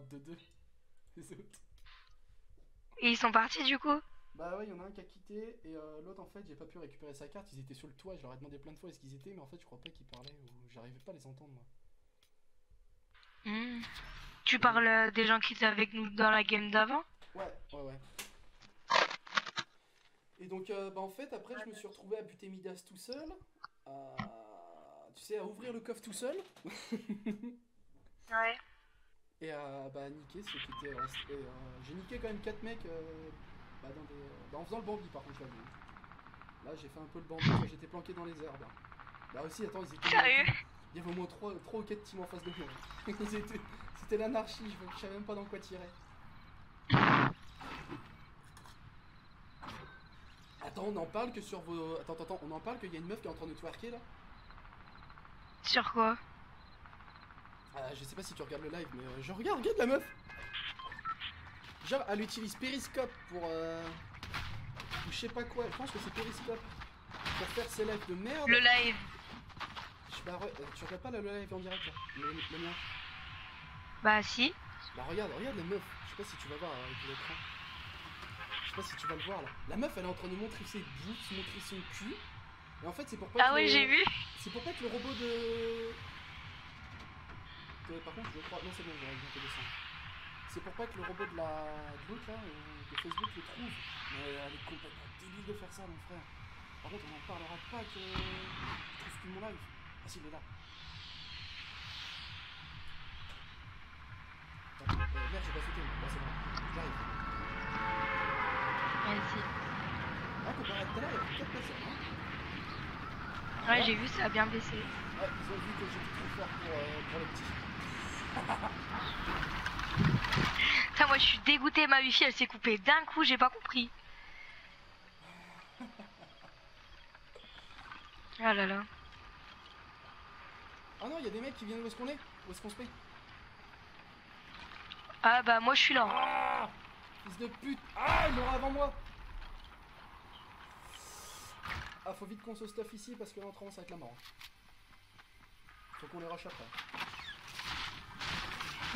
de deux. Les autres. Et ils sont partis du coup? Bah ouais, il y en a un qui a quitté et euh, l'autre en fait, j'ai pas pu récupérer sa carte. Ils étaient sur le toit, je leur ai demandé plein de fois est-ce qu'ils étaient, mais en fait, je crois pas qu'ils parlaient ou j'arrivais pas à les entendre moi. Hmm. Tu parles euh, des gens qui étaient avec nous dans la game d'avant? Ouais, ouais, ouais. Et donc, euh, bah en fait, après, je me suis retrouvé à buter Midas tout seul. À... Tu sais, à ouvrir le coffre tout seul. Ouais. Et à bah, niquer ceux qui étaient restés. euh, j'ai niqué quand même 4 mecs euh, bah, dans des, bah, en faisant le Bambi par contre là. Là j'ai fait un peu le Bambi j'étais planqué dans les herbes. Là aussi attends ils étaient. Sérieux Il y avait au moins 3, ou 4 teams en face de moi. Étaient- C'était l'anarchie, je, je savais même pas dans quoi tirer. Attends, on en parle que sur vos. Attends, attends, attends, on en parle qu'il y a une meuf qui est en train de twerker là? Sur quoi? Ah, je sais pas si tu regardes le live, mais euh, je regarde, regarde la meuf Genre, elle utilise Periscope pour. Euh... Ou je sais pas quoi, je pense que c'est Periscope. Pour faire ses lives de merde. Le live Je sais pas, euh, tu regardes pas le live en direct là Le, le mien? Bah si. Bah regarde, regarde la meuf. Je sais pas si tu vas voir euh, avec l'écran. Je sais pas si tu vas le voir là. La meuf elle est en train de montrer ses bouts, de montrer son cul. Et en fait c'est pour pas Ah que le- j'ai vu. C'est pour pas que le robot de... Par contre je crois... Non c'est bon, j'aurais bien te descendre. C'est pour pas que le robot de la... de l'autre là, de Facebook le trouve. Mais elle est complètement débile de faire ça mon frère. Par contre on en parlera pas que... Je trouve plus mon live. Ah si il est là. Attends, euh, merde j'ai pas sauté. Bah c'est bon. J'arrive. Vas-y. Ah comparé à tout à l'heure il y a plus 4 personnes hein. Ouais j'ai vu ça a bien baissé. Ouais, ils ont vu que j'étais trop fort pour, euh, pour le petit. Putain moi je suis dégoûtée, ma wifi elle s'est coupée d'un coup, j'ai pas compris. Ah là là. Ah non, il y a des mecs qui viennent où est-ce qu'on est? Où est-ce qu'on se met Ah bah moi je suis là. Ah Fils de pute Ah, il l'aura avant moi Ah, faut vite qu'on se stuff ici parce que autrement, ça va être la mort. Faut qu'on les rush après.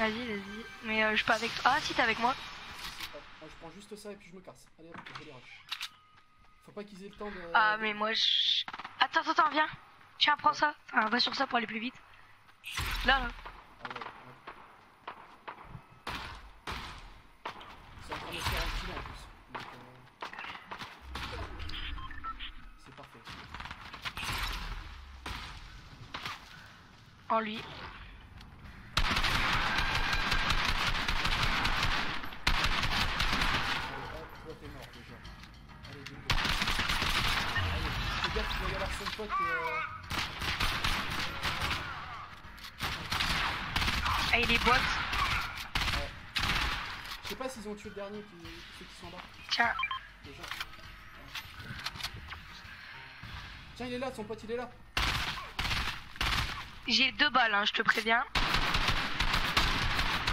Vas-y, vas-y. Mais euh, je suis pas avec toi. Ah si t'es avec moi. Je prends juste ça et puis je me casse. Allez, hop, je les rush. Faut pas qu'ils aient le temps de... Ah mais moi je... Attends, attends, viens. Tiens, prends ça. Enfin, va sur ça pour aller plus vite. Là, là. Ah ouais, ouais. C'est en train de se faire un en plus. Euh, C'est parfait. En lui. Ah, boîte. Je sais pas s'ils ont tué le dernier, qui... ceux qui sont là, Tiens. déjà. Ouais. Tiens, il est là, son pote il est là. J'ai deux balles, hein, je te préviens.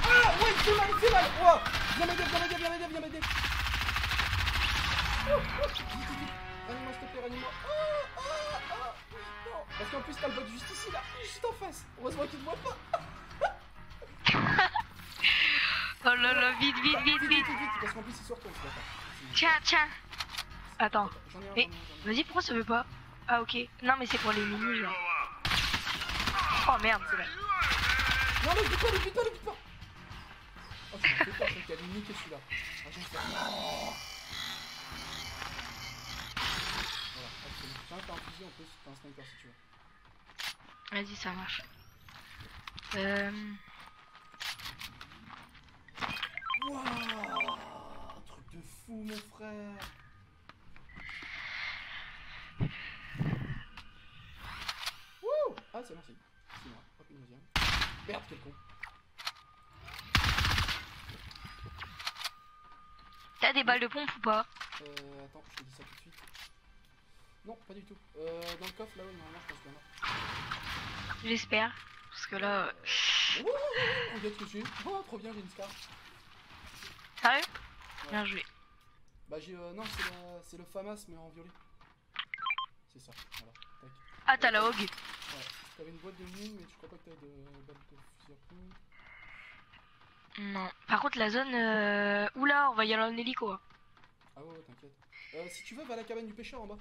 Ah ouais, il fait mal, il fait mal oh Viens m'aider, viens m'aider, viens m'aider, viens m'aider Oh, oh, vite, vite, vite. Ranime-moi s'il te plaît, ranime-moi Oh, oh, oh Non Parce qu'en plus t'as le bot juste ici, là, juste en face Heureusement qu'il te voit pas Oh là là, vite, vite, vite, vite, parce qu'en plus il. Tiens, tiens. Attends. Un, Mais- un, un. Vas-y, pourquoi ça veut pas Ah, ok. Non, mais c'est pour les minus, là. Oh merde. Non, ne bute pas, ne bute pas, ne bute pas Oh, m'a fait peur, croyais qu'il niquer celui-là. Ah. Voilà, c'est bon. Tiens, t'as un fusil en plus, t'as un sniper si tu veux. Vas-y, ça marche. Euh... fou, mon frère Wouh Ah, c'est merci. C'est moi. Hop, une deuxième. Merde, quel con. T'as des balles de pompe ou pas? Euh, attends, je te dis ça tout de suite. Non, pas du tout. Euh, dans le coffre, là, oui, normalement, je pense qu'il y en a. J'espère. Parce que là... euh, Wouh Regarde ce que j'ai. Oh, trop bien, j'ai une scar. Sérieux? Bien joué. Bah, j'ai. Euh, non, c'est la- c'est le FAMAS, mais en violet. C'est ça, voilà. Tac. Ah, t'as la hog. Ouais. T'avais une boîte de mine, mais je crois pas que t'avais de balles de fusil à. Non. Par contre, la zone. Euh... Oula, on va y aller en hélico. hein. Ah ouais, ouais, t'inquiète. Euh, si tu veux, va à la cabane du pêcheur en bas.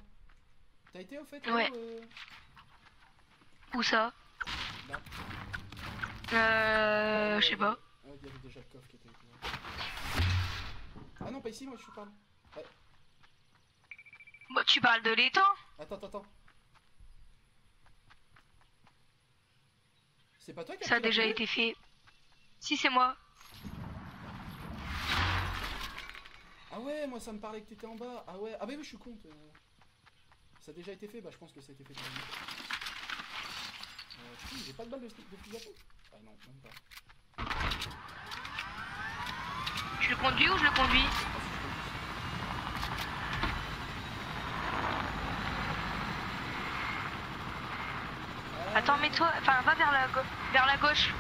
T'as été au fait Ouais. là, euh, Où ça? Là. Euh. Ouais, Je sais ouais, pas. ouais. Il y avait déjà le coffre qui était. Ah non, pas ici, moi je te Bah, tu parles de l'étang Attends, attends, attends. C'est pas toi qui as Ça a déjà été fait. Si, c'est moi. Ah ouais, moi ça me parlait que t'étais en bas. Ah ouais, ah bah oui, je suis con. Ça a déjà été fait, bah je pense que ça a été fait par moi. Euh, j'ai pas de balle de, de fusil à. Ah non, même pas. Je le conduis ou je le conduis? Ah, Attends, mets-toi. Enfin, va vers la, vers la gauche.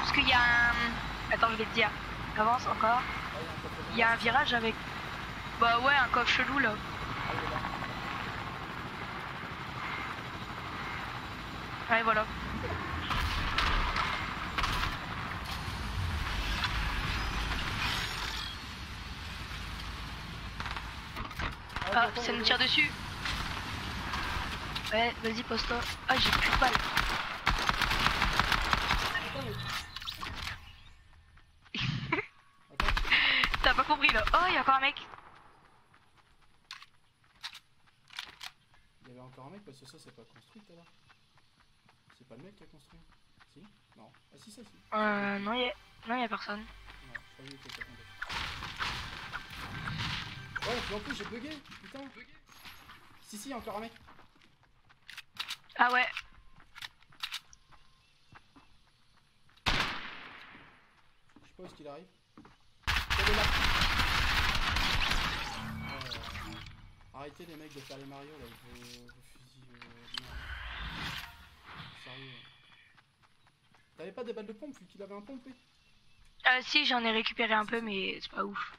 Parce qu'il y a un. Attends, je vais te dire. Avance encore. il y a un virage avec. Bah ouais, un coffre chelou là. Ouais, voilà. Ah, ça nous tire dessus. Ouais, vas-y, pose-toi. Ah, j'ai plus de balles. Attends, mais- Attends. T'as pas compris là. Oh, il y a encore un mec. Il y avait encore un mec parce que ça c'est pas construit tout à l'heure. C'est pas le mec qui a construit. Si? Non. Ah si ça si. Euh, non, il y a... Non, y a personne. Non, je croyais que quelqu'un d'autre. Ouais, puis en plus j'ai bugué, putain. Si si, y a encore un mec. Ah ouais. Je sais pas où est-ce qu'il arrive. Euh, Arrêtez les mecs de faire les Mario là, vos, vos fusils euh. Sérieux. T'avais pas des balles de pompe vu qu'il avait un pompe lui Ah si, j'en ai récupéré un peu, mais c'est pas ouf.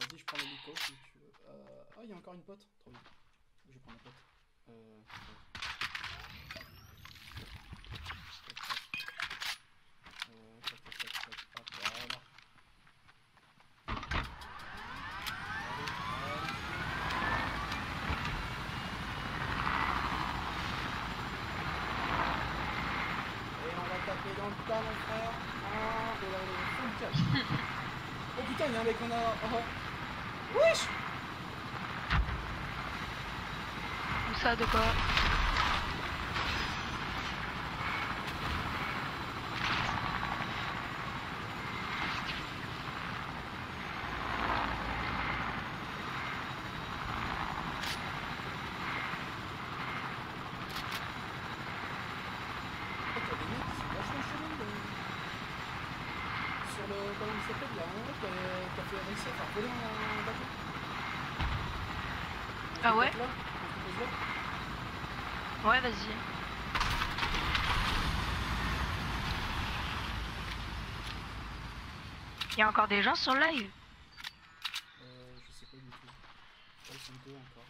Vas-y, je prends micro si tu veux. Euh... Ah, il y a encore une pote. Trop bien. Je prendre la pote. Euh... Euh, tac, tac, tac, tac. Hop, voilà. Allez, allez. Et on va taper dans le tas, mon frère. Ah, et là, on est full cash. Un mec qu'on a. Oh. Wesh ça, de quoi euh. Sur le. Comment il s'appelle là qui a, fait réussi à faire voler un bateau. Ah ouais Ouais, vas-y. Il y a encore des gens sur le live Euh, je sais pas du tout. Ouais, ils sont deux encore.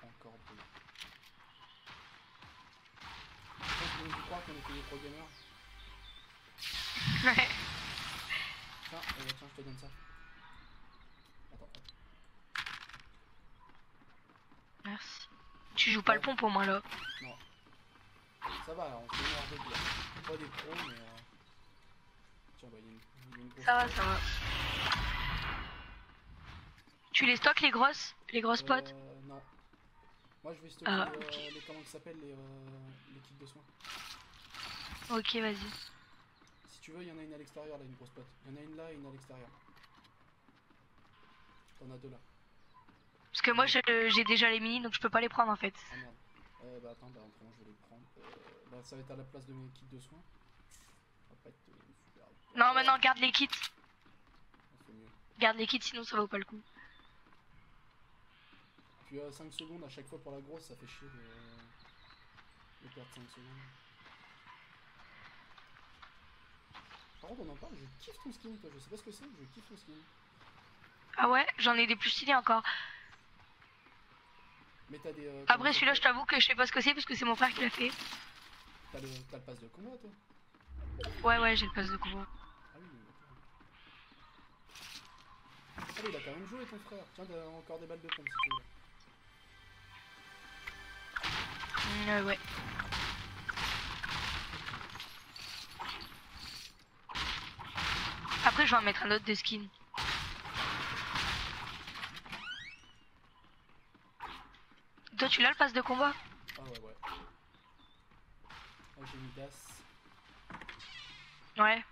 Sont encore deux. Je croire qu'on était des pro gamers. Ouais. Tiens, euh, tiens, je te donne ça. Attends. Merci. Tu joues pas le pompe au moins là. Non. Ça va, on fait une heure de. Pas des pros, mais. Euh... Tiens, bah, il y a une, il y a une grosse Ça va, ça va. Tu les stockes les grosses Les grosses potes Euh, non. Moi, je vais stocker Ah, euh, les. Comment ça s'appelle les, euh, les kits de soins. Ok, vas-y. Si tu veux, il y en a une à l'extérieur là, une grosse pote. Il y en a une là et une à l'extérieur. T'en as deux là. Parce que moi j'ai déjà les mini donc je peux pas les prendre en fait. Ah merde. Euh, bah attends, bah autrement je vais les prendre. Euh, bah ça va être à la place de mes kits de soins. Ça va pas être euh, super. Non, maintenant garde les kits. Mieux. Garde les kits sinon ça vaut pas le coup. Puis euh, 5 secondes à chaque fois pour la grosse, ça fait chier de, de perdre 5 secondes. Par contre, on en parle, je kiffe ton skin, toi. Je sais pas ce que c'est, je kiffe ton skin. Ah ouais, j'en ai des plus stylés encore. Mais t'as des. euh, Après celui-là, je t'avoue que je sais pas ce que c'est parce que c'est mon frère qui l'a fait. T'as le, t'as le pass de combat, toi? Ouais, ouais, j'ai le pass de combat. Ah oui. Ah oui, il a quand même joué, ton frère. Tiens, t'as encore des balles de pompe si tu veux. Euh, ouais. Après, je vais en mettre un autre de skin. Toi, tu l'as le pass de combat? Ah ouais, ouais. J'ai mis Das. Ouais.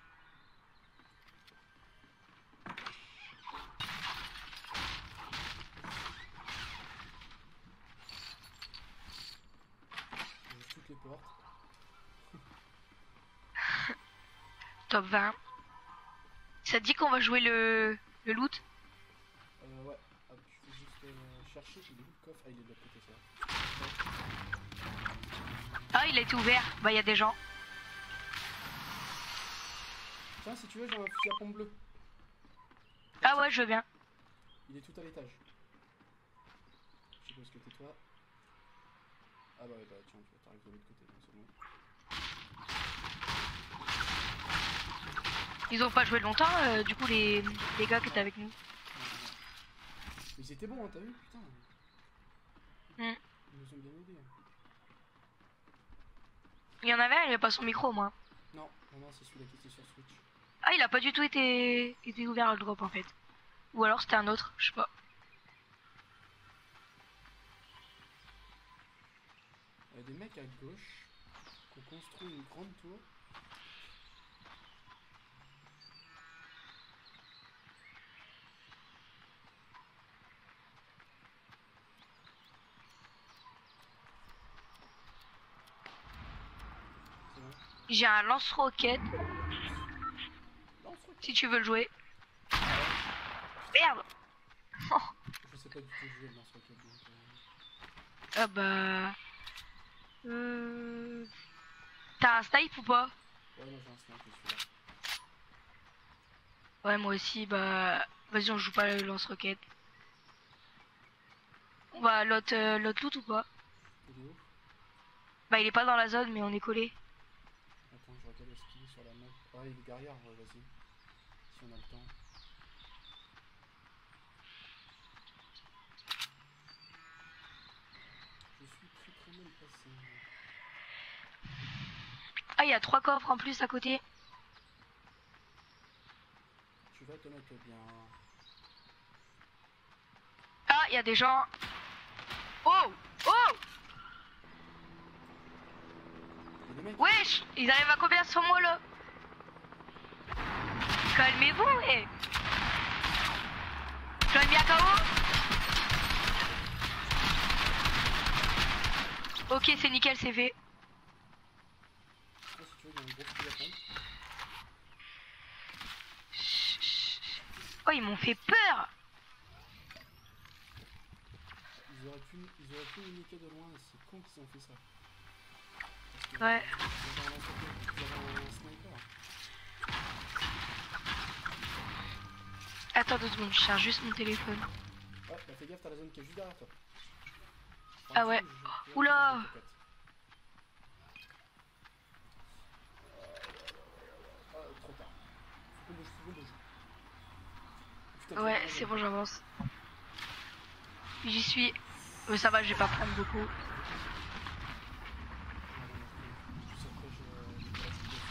J'ai toutes les portes. Top 20. Ça te dit qu'on va jouer le, le loot? Euh, ouais. Ah, je vais juste euh, chercher. Il est où le coffre Ah, il est de l'autre côté, ça. Ah, il a été ouvert. Bah, il y a des gens. Tiens, si tu veux, j'ai un fusil à pompe bleu. Ah ouais, je veux bien. Il est tout à l'étage. Je sais pas ce que t'es toi. Ah bah ouais, bah tiens, tu t'arrives de l'autre côté, donc c'est bon. Ils ont pas joué longtemps, euh, du coup, les, les gars qui étaient avec nous. Mais ils étaient bons, hein, t'as vu Putain. Hmm. Ils nous ont bien aidés. hein. Il y en avait un, il avait pas son micro, moi. Non, non, non, c'est celui-là qui était sur Switch. Ah, il a pas du tout été, été ouvert le drop en fait. Ou alors c'était un autre, je sais pas. Il y a des mecs à gauche qui ont construit une grande tour. C'est bon. J'ai un lance-roquette, si tu veux le jouer. Merde Je sais pas du tout jouer le lance roquette donc. euh, Ah bah... Euh... T'as un snipe ou pas? Ouais, moi j'ai un sniper celui-là. Ouais, moi aussi, bah... Vas-y, on joue pas le lance-roquette. On va l'autre euh, l'autre loot ou pas? Bah, il est pas dans la zone, mais on est collé. Attends, je regarde ce qu'il est sur la map. Ah, il est derrière, ouais, vas-y. Si on a le temps. Je suis très très mal passé. Ah, il y a trois coffres en plus à côté. Tu vas te mettre bien. Ah, il y a des gens. Oh Oh. Wesh Ils arrivent à combien sur moi là? Calmez-vous, eh mis à KO Ok, c'est nickel, c'est pompe. Oh, ils m'ont fait peur Ils auraient pu, ils auraient pu niquer de loin, c'est con qu'ils ont fait ça. Parce que, Ouais. Ils avaient un lance-roquette, ils avaient un sniper. Attends deux secondes, je charge juste mon téléphone. Ouais, bah fais gaffe, t'as la zone qui est juste derrière toi. Ah ouais. je- Oula. Putain, Ouais, c'est bon, j'avance. J'y suis. Mais ça va, je vais pas prendre beaucoup. Non, non, non, juste après, je- je te laisse dessus.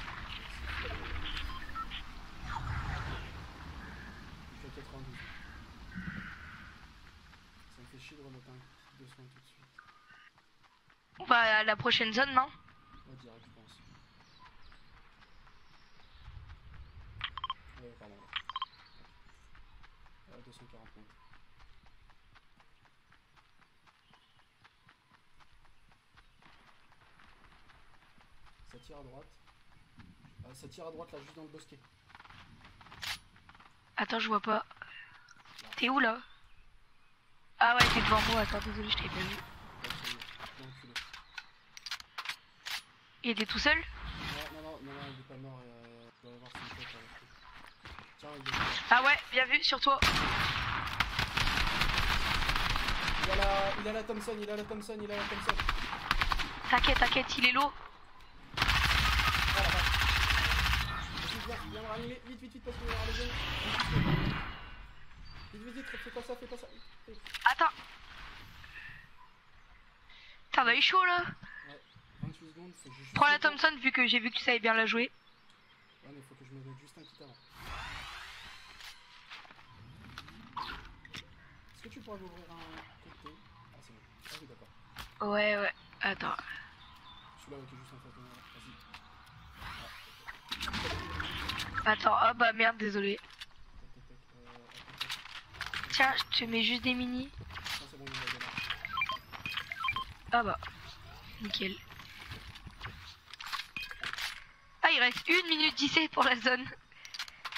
Je suis à 92. Ça me fait chier de remettre un kit de soins tout de suite. On va à la prochaine zone, non? Ouais, direct, je pense. Ouais, pardon. Euh, 240 points. Ça tire à droite. Ah, ça tire à droite là, juste dans le bosquet. Attends, je vois pas. T'es où là? Ah ouais, t'es devant moi. Attends, désolé, je t'avais pas vu. Ouais, ça y est, je l'ai enculé. Il était tout seul Non, non, non, il est pas mort. Euh... Tiens, il est là. Ah ouais, bien vu, sur toi. Il a la, il a la Thompson, il a la Thompson, il a la Thompson. T'inquiète, t'inquiète, il est. Ah. Vas-y, viens, viens ranimer. Vite, vite, vite, parce qu'il va y avoir les jeunes. Vite, vite, vite, fais pas ça, fais pas ça. Attends. T'en as eu chaud là 28 secondes, faut que je juste. Prends la. Thompson vu que j'ai vu que tu savais bien la jouer. Ouais, mais faut que je me mette juste un kit avant. Est-ce que tu pourrais m'ouvrir un côté Ah, c'est bon. Ah, oui, d'accord. Ouais, ouais. Attends. Celui-là, qui est juste en face de moi. Vas-y. Attends, ah bah merde, désolé. Tiens, je te mets juste des mini. Non, c'est bon, il y en a là. Ah bah. Nickel. Ah, il reste 1 minute 17 pour la zone.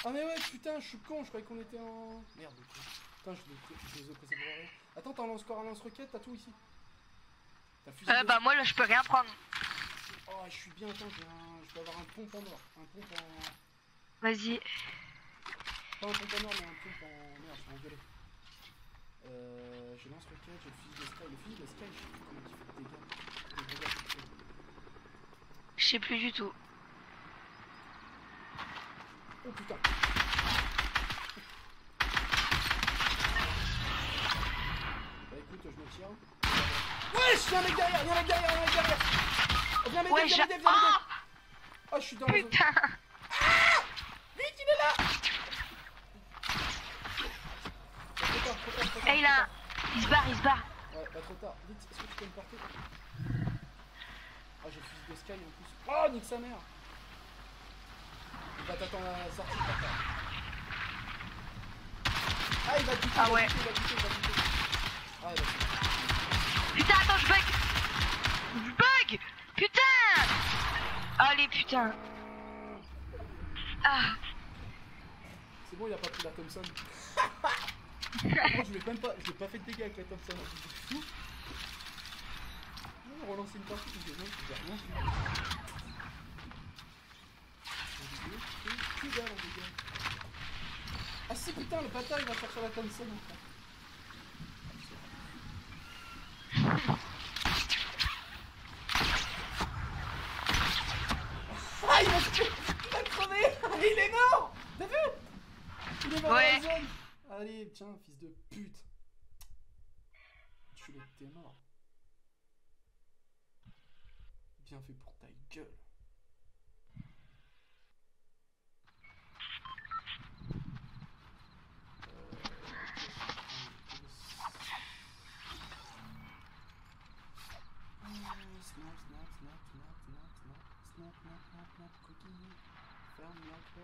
Ah, mais ouais, putain, je suis con, je croyais qu'on était en. Merde, putain, je, les- ai pressés pour rien. Attends, t'as un lance-corps, un lance-roquette, t'as tout ici. T'as fusil. Euh, bah moi là, je peux rien prendre. Oh, je suis bien, attends, j'ai un... je peux avoir un pompe en or. Un pompe en. Vas-y. Pas un pompe en or, mais un pompe en. Merde, je suis en violet. Euh. J'ai lance-roquette, j'ai le fusil de Sky. Le fusil de Sky, je sais plus comment il fait de dégâts. Je sais plus du tout. Oh putain! Bah écoute, je me tire. Wesh! Y'a un mec derrière! Y'a un mec derrière! Y'a un mec derrière! Oh, Viens m'aider! Ouais, Viens m'aider! Viens m'aider! Oh je suis dans la zone! putain Vite, il est là! Trop tard, trop tard, trop tard, Eh, il a... Il se barre, il se barre. Ouais, bah trop tard. Vite, est-ce que tu peux me porter? Ah, j'ai le fusil de Sky en plus. Oh, nique sa mère Il va t'attendre à la sortie. Ah, il va te buter, Ah il va ouais. buter, il va te buter, il va te buter. Ah, il va buter. Putain, attends, je bug Je bug Putain Allez, putain Ah C'est bon, il a pas pris la Thompson. Moi, je lui ai même pas, je pas fait de dégâts avec la Thompson. C'est fou. On va relancer une partie, je non, je rien faire. En vidéo, Ah si putain, le bâtard il va chercher la enfin. Ah il va crever Il est mort T'as vu? Il est mort Ouais. dans la zone Allez, tiens, fils de pute Tu l'es, t'es mort. Bien fait pour ta gueule.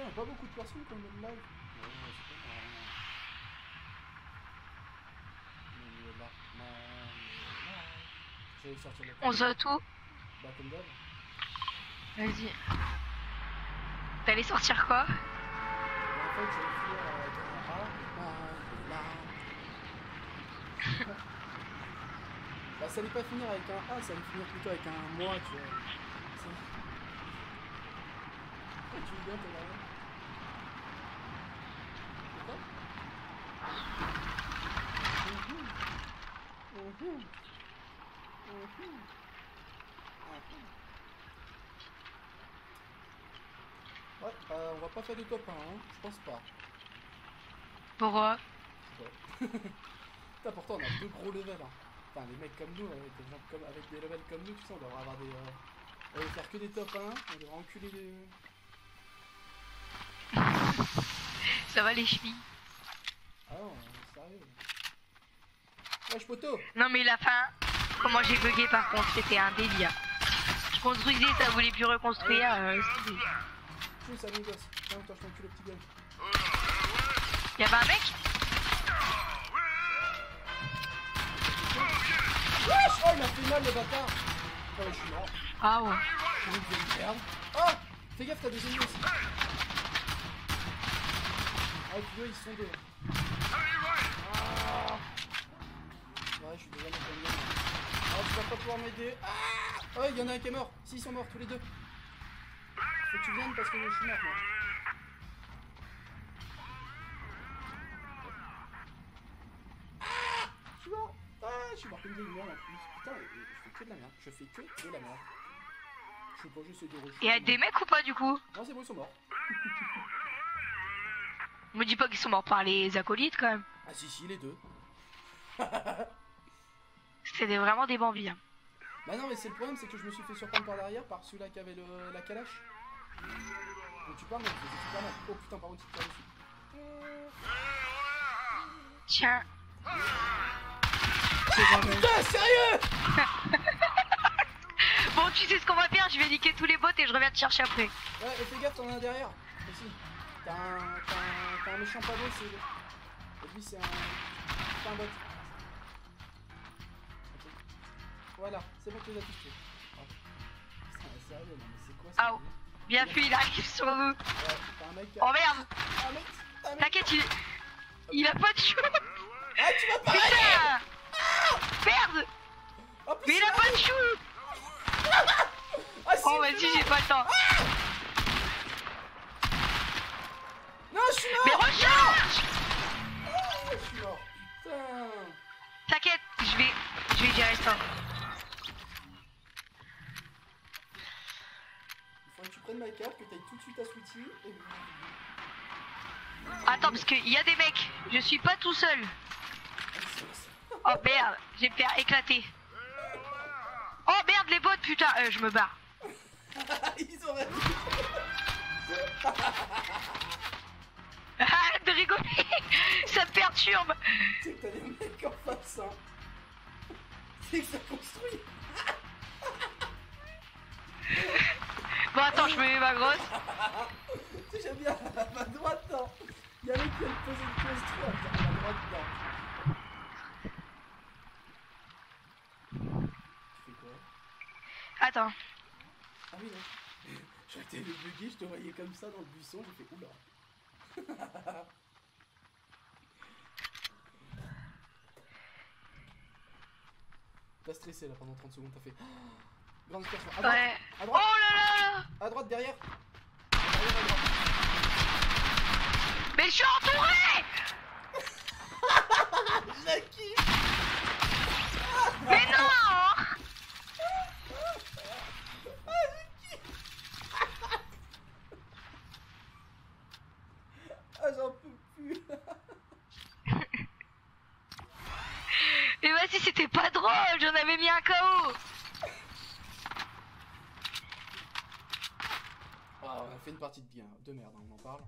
Putain, y'a pas beaucoup de personnes qui ont le live. Ouais, ouais, c'est pas le la On se tout. Bah, comme d'hab. Vas-y. T'allais sortir quoi? Bah, en fait, j'allais finir avec un A. Ah, bah, ça allait pas finir avec un A, ça allait finir plutôt avec un moi, tu vois. C'est- Ah, tu veux bien, t'es là. Ouais, euh, on va pas faire de top 1, hein. je pense pas. Pourquoi Ouais. Putain, pourtant on a deux gros levels. Hein. Enfin, les mecs comme nous, avec des, gens comme, avec des levels comme nous, tu sais, on devrait avoir des. euh, on devrait faire que des top 1, on devrait enculer les. Ça va les chevilles Ah non, sérieux. Wesh, poteau Non mais il a faim. comment j'ai bugué par contre, c'était un délire. Je construisais, ça voulait plus reconstruire. Euh, ça, mon gosse. Tiens, toi, je t'encule le petit gars. y avait un mec? Wesh Oh, il m'a fait mal, le bâtard Oh, je suis mort. Ah ouais. Je vais me perdre. Oh Fais gaffe, t'as des ennemis aussi. Ah, tu vois, ils sont deux. Ah Ouais, je suis déjà dans. Ah, tu vas pas pouvoir m'aider. Ah Oh, il y en a un qui est mort. Si, ils sont morts tous les deux. Faut que tu viennes parce que je suis mort, moi. Ah Je suis mort Ah, je suis mort comme des merde en plus. Putain, je fais que de la merde. Je fais que de la merde. Je sais pas, j'essaie de rusher. Et y a des mecs ou pas du coup? Non, c'est bon, ils sont morts. Me dit pas qu'ils sont morts par les acolytes quand même. Ah, si, si, les deux. C'était vraiment des bambis. hein. Bah non mais c'est le problème c'est que je me suis fait surprendre par derrière par celui-là qui avait le, la calache. Donc tu parles mais super mal. Oh putain par contre il tire dessus? Tiens. Putain sérieux Bon, tu sais ce qu'on va faire, je vais niquer tous les bots et je reviens te chercher après. Ouais et fais gaffe t'en as un derrière. Aussi. T'as un, t'as un, t'as un méchant pavot c'est... Et lui c'est un... C'est un bot. Voilà, c'est bon tu les as tous tués. Oh. Putain sérieux non mais c'est quoi ça Ah, oh. Bien fait, il arrive sur nous. Ouais, un mec qui a... Oh merde Un mec, un mec... T'inquiète, il... il a pas de chou Ah tu m'as pas Putain Merde En plus, Mais il a pas de chou Ah, Oh vas-y, j'ai pas le temps. Non je suis mort Mais recharge Ah, je suis mort. Putain. T'inquiète, je vais... Je vais gérer ça. Il faut que tu prennes ma carte, que tu ailles tout de suite à Sweetie et. Attends, parce qu'il y a des mecs. Je suis pas tout seul. Oh merde, je vais me faire éclater. Oh merde, les bots, putain. Euh, je me barre. Ils Arrête de rigoler Ça me perturbe Tu sais que t'as des mecs en face, hein. C'est que ça construit. Bon, attends, je me mets ma grosse. Tu sais, j'aime bien ma droite, hein. Il y a mec qui de poser une question à ma droite, là. Tu fais quoi? Attends. Ah oui, non. J'ai été le buggy, je te voyais comme ça dans le buisson, j'ai fait oula. Pas stressé là pendant 30 secondes, t'as fait. Grande situation. À droite, Ouais. à Oh là là à droite, derrière. Derrière, à droite. Mais je suis entouré Jackie Mais non Ah, j'en peux plus Mais vas-y, c'était pas drôle, j'en avais mis un KO Ah, on a une partie de bien, de merde, hein, on en parle.